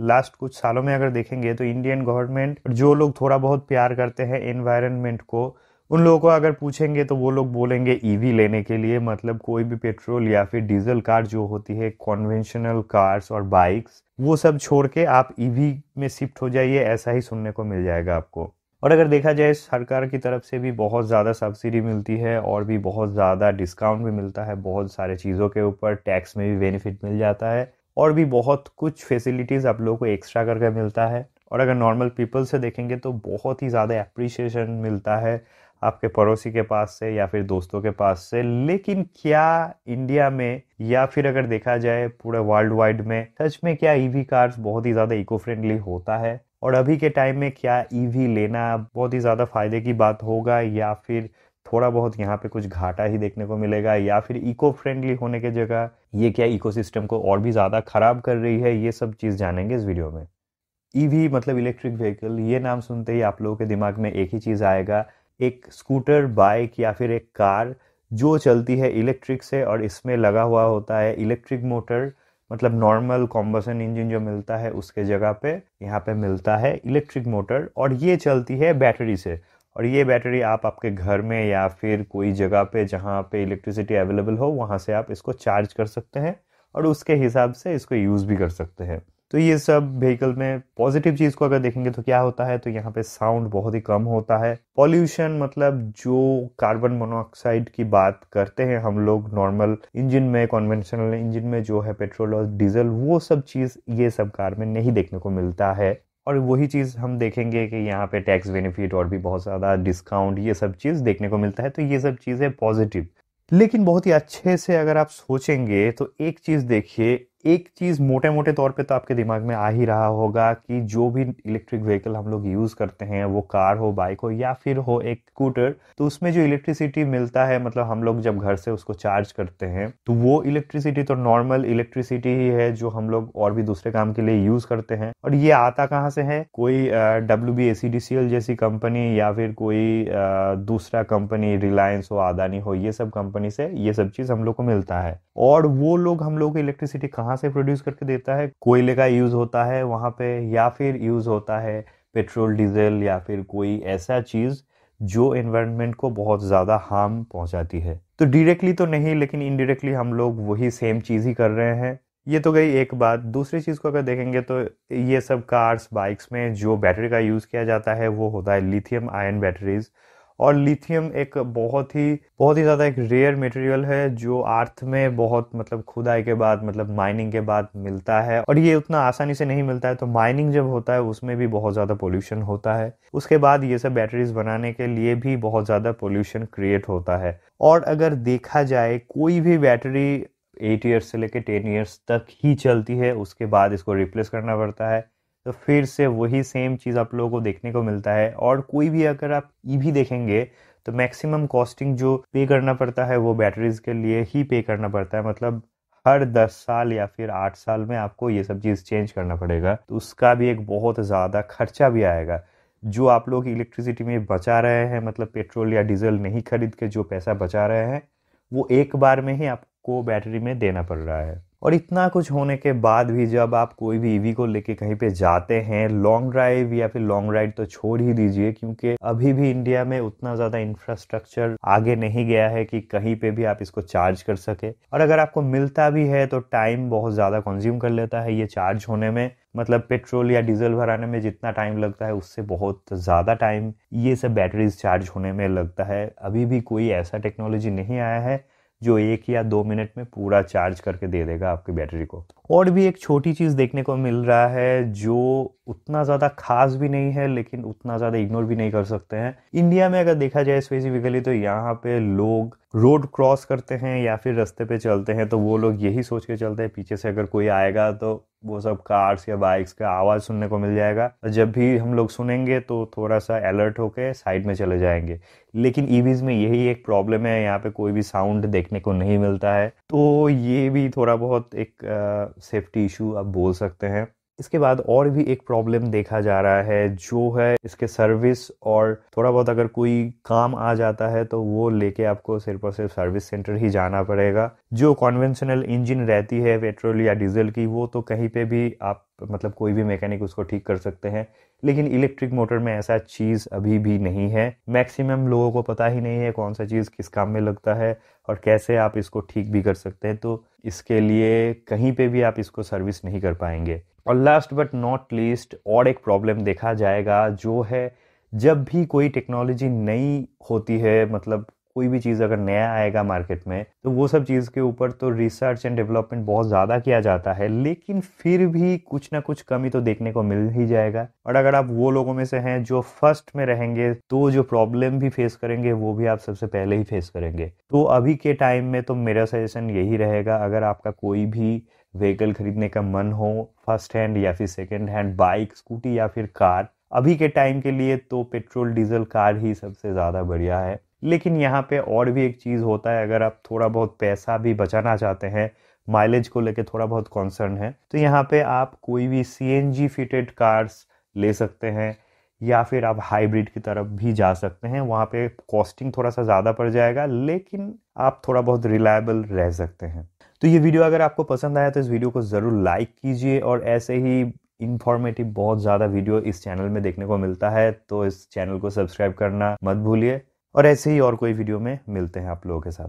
Last कुछ सालों में अगर देखेंगे तो इंडियन गवर्नमेंट जो लोग थोड़ा बहुत प्यार करते हैं एनवायरनमेंट को, उन लोगों को अगर पूछेंगे तो वो लोग बोलेंगे ईवी लेने के लिए मतलब कोई भी पेट्रोल या फिर डीजल कार जो होती है कॉन्वेंशनल कार्स और बाइक्स वो सब छोड़ के आप ईवी में शिफ्ट हो जाइए, ऐसा ही सुनने को मिल जाएगा आपको। और अगर देखा जाए, सरकार की तरफ़ से भी बहुत ज़्यादा सब्सिडी मिलती है और भी बहुत ज़्यादा डिस्काउंट भी मिलता है बहुत सारे चीज़ों के ऊपर टैक्स में भी बेनिफिट मिल जाता है। और भी बहुत कुछ फैसिलिटीज़ आप लोगों को एक्स्ट्रा करके मिलता है। और अगर नॉर्मल पीपल से देखेंगे तो बहुत ही ज़्यादा अप्रिशिएशन मिलता है आपके पड़ोसी के पास से या फिर दोस्तों के पास से। लेकिन क्या इंडिया में या फिर अगर देखा जाए पूरे वर्ल्ड वाइड में, सच में क्या ईवी कार्स बहुत ही ज़्यादा इको फ्रेंडली होता है? और अभी के टाइम में क्या ईवी लेना बहुत ही ज़्यादा फ़ायदे की बात होगा या फिर थोड़ा बहुत यहाँ पे कुछ घाटा ही देखने को मिलेगा या फिर इको फ्रेंडली होने के जगह ये क्या इकोसिस्टम को और भी ज़्यादा ख़राब कर रही है, ये सब चीज़ जानेंगे इस वीडियो में। ईवी मतलब इलेक्ट्रिक व्हीकल ये नाम सुनते ही आप लोगों के दिमाग में एक ही चीज़ आएगा, एक स्कूटर बाइक या फिर एक कार जो चलती है इलेक्ट्रिक से और इसमें लगा हुआ होता है इलेक्ट्रिक मोटर मतलब नॉर्मल कॉम्बसन इंजन जो मिलता है उसके जगह पे यहाँ पे मिलता है इलेक्ट्रिक मोटर और ये चलती है बैटरी से। और ये बैटरी आप आपके घर में या फिर कोई जगह पे जहाँ पे इलेक्ट्रिसिटी अवेलेबल हो, वहाँ से आप इसको चार्ज कर सकते हैं और उसके हिसाब से इसको यूज़ भी कर सकते हैं। तो ये सब व्हीकल में पॉजिटिव चीज़ को अगर देखेंगे तो क्या होता है? तो यहाँ पे साउंड बहुत ही कम होता है। पॉल्यूशन मतलब जो कार्बन मोनोऑक्साइड की बात करते हैं हम लोग नॉर्मल इंजन में कॉन्वेंशनल इंजन में जो है पेट्रोल और डीजल वो सब चीज़ ये सब कार में नहीं देखने को मिलता है। और वही चीज़ हम देखेंगे कि यहाँ पे टैक्स बेनिफिट और भी बहुत ज़्यादा डिस्काउंट ये सब चीज़ देखने को मिलता है तो ये सब चीज़ें पॉजिटिव लेकिन बहुत ही अच्छे से अगर आप सोचेंगे तो एक चीज़ देखिए एक चीज़ मोटे मोटे तौर पे तो आपके दिमाग में आ ही रहा होगा कि जो भी इलेक्ट्रिक व्हीकल हम लोग यूज़ करते हैं, वो कार हो, बाइक हो या फिर हो एक स्कूटर तो उसमें जो इलेक्ट्रिसिटी मिलता है मतलब हम लोग जब घर से उसको चार्ज करते हैं तो वो इलेक्ट्रिसिटी तो नॉर्मल इलेक्ट्रिसिटी ही है जो हम लोग और भी दूसरे काम के लिए यूज़ करते हैं। और ये आता कहाँ से है? कोई डब्ल्यू बी जैसी कंपनी या फिर कोई दूसरा कंपनी रिलायंस हो आदानी हो, ये सब कंपनी से ये सब चीज़ हम लोग को मिलता है। और वो लोग हम लोग को इलेक्ट्रिसिटी कहाँ कहाँ से प्रोड्यूस करके देता है। कोयले का यूज़ होता है वहाँ पे या फिर यूज़ होता है पेट्रोल डीजल या फिर कोई ऐसा चीज़ जो एनवायरनमेंट को बहुत ज़्यादा हार्म पहुँचाती है। तो डायरेक्टली तो नहीं, लेकिन इनडायरेक्टली हम लोग वही सेम चीज़ ही कर रहे हैं। ये तो गई एक बात। दूसरी चीज़ को अगर देखेंगे तो ये सब कार्स बाइक्स में जो बैटरी का यूज़ किया जाता है वो होता है लिथियम आयन बैटरीज और लिथियम एक बहुत ही बहुत ही ज़्यादा एक रेयर मटेरियल है, जो अर्थ में बहुत मतलब खुदाई के बाद मतलब माइनिंग के बाद मिलता है। और ये उतना आसानी से नहीं मिलता है तो माइनिंग जब होता है, उसमें भी बहुत ज़्यादा पोल्यूशन होता है। उसके बाद ये सब बैटरीज बनाने के लिए भी बहुत ज़्यादा पोल्यूशन क्रिएट होता है। और अगर देखा जाए, कोई भी बैटरी एट ईयर्स से लेकर टेन ईयर्स तक ही चलती है, उसके बाद इसको रिप्लेस करना पड़ता है। तो फिर से वही सेम चीज़ आप लोगों को देखने को मिलता है और कोई भी अगर आप ई भी देखेंगे तो मैक्सिमम कॉस्टिंग जो पे करना पड़ता है वो बैटरीज के लिए ही पे करना पड़ता है। मतलब हर दस साल या फिर आठ साल में आपको ये सब चीज़ चेंज करना पड़ेगा। तो उसका भी एक बहुत ज़्यादा खर्चा भी आएगा। जो आप लोग इलेक्ट्रिसिटी में बचा रहे हैं मतलब पेट्रोल या डीजल नहीं खरीद के जो पैसा बचा रहे हैं, वो एक बार में ही आपको बैटरी में देना पड़ रहा है। और इतना कुछ होने के बाद भी जब आप कोई भी ईवी को लेके कहीं पे जाते हैं लॉन्ग ड्राइव या फिर लॉन्ग राइड तो छोड़ ही दीजिए, क्योंकि अभी भी इंडिया में उतना ज़्यादा इंफ्रास्ट्रक्चर आगे नहीं गया है कि कहीं पे भी आप इसको चार्ज कर सके। और अगर आपको मिलता भी है तो टाइम बहुत ज़्यादा कंज्यूम कर लेता है ये चार्ज होने में। मतलब पेट्रोल या डीजल भराने में जितना टाइम लगता है उससे बहुत ज़्यादा टाइम ये सब बैटरीज चार्ज होने में लगता है। अभी भी कोई ऐसा टेक्नोलॉजी नहीं आया है जो एक या दो मिनट में पूरा चार्ज करके दे देगा आपकी बैटरी को। और भी एक छोटी चीज़ देखने को मिल रहा है, जो उतना ज़्यादा खास भी नहीं है, लेकिन उतना ज़्यादा इग्नोर भी नहीं कर सकते हैं। इंडिया में अगर देखा जाए स्पेसिफिकली तो यहाँ पे लोग रोड क्रॉस करते हैं या फिर रास्ते पे चलते हैं तो वो लोग यही सोच के चलते हैं, पीछे से अगर कोई आएगा तो वो सब कार्स या बाइक्स का आवाज़ सुनने को मिल जाएगा। जब भी हम लोग सुनेंगे तो थोड़ा सा अलर्ट होके साइड में चले जाएँगे। लेकिन ईवीज में यही एक प्रॉब्लम है, यहाँ पे कोई भी साउंड देखने को नहीं मिलता है। तो ये भी थोड़ा बहुत एक सेफ्टी इशू आप बोल सकते हैं। इसके बाद और भी एक प्रॉब्लम देखा जा रहा है, जो है इसके सर्विस और थोड़ा बहुत अगर कोई काम आ जाता है तो वो लेके आपको सिर्फ़ और सिर्फ़ सर्विस सेंटर ही जाना पड़ेगा। जो कॉन्वेंशनल इंजन रहती है पेट्रोल या डीजल की, वो तो कहीं पे भी आप मतलब कोई भी मैकेनिक उसको ठीक कर सकते हैं, लेकिन इलेक्ट्रिक मोटर में ऐसा चीज़ अभी भी नहीं है। मैक्सिमम लोगों को पता ही नहीं है कौन सा चीज़ किस काम में लगता है और कैसे आप इसको ठीक भी कर सकते हैं तो इसके लिए कहीं पे भी आप इसको सर्विस नहीं कर पाएँगे। और लास्ट बट नॉट लीस्ट और एक प्रॉब्लम देखा जाएगा, जो है जब भी कोई टेक्नोलॉजी नई होती है मतलब कोई भी चीज़ अगर नया आएगा मार्केट में तो वो सब चीज़ के ऊपर तो रिसर्च एंड डेवलपमेंट बहुत ज़्यादा किया जाता है। लेकिन फिर भी कुछ ना कुछ कमी तो देखने को मिल ही जाएगा। और अगर आप वो लोगों में से हैं जो फ़र्स्ट में रहेंगे तो जो प्रॉब्लम भी फेस करेंगे, वो भी आप सबसे पहले ही फेस करेंगे। तो अभी के टाइम में तो मेरा सजेशन यही रहेगा, अगर आपका कोई भी व्हीकल खरीदने का मन हो फ़र्स्ट हैंड या फिर सेकेंड हैंड बाइक स्कूटी या फिर कार अभी के टाइम के लिए तो पेट्रोल डीजल कार ही सबसे ज़्यादा बढ़िया है। लेकिन यहाँ पे और भी एक चीज़ होता है, अगर आप थोड़ा बहुत पैसा भी बचाना चाहते हैं माइलेज को लेके थोड़ा बहुत कॉन्सर्न है तो यहाँ पे आप कोई भी सीएनजी फिटेड कार्स ले सकते हैं, या फिर आप हाइब्रिड की तरफ़ भी जा सकते हैं, वहाँ पे कॉस्टिंग थोड़ा सा ज़्यादा पड़ जाएगा, लेकिन आप थोड़ा बहुत रिलायबल रह सकते हैं। तो ये वीडियो अगर आपको पसंद आया तो इस वीडियो को ज़रूर लाइक कीजिए और ऐसे ही इन्फॉर्मेटिव बहुत ज़्यादा वीडियो इस चैनल में देखने को मिलता है तो इस चैनल को सब्सक्राइब करना मत भूलिए और ऐसे ही और कोई वीडियो में मिलते हैं आप लोगों के साथ।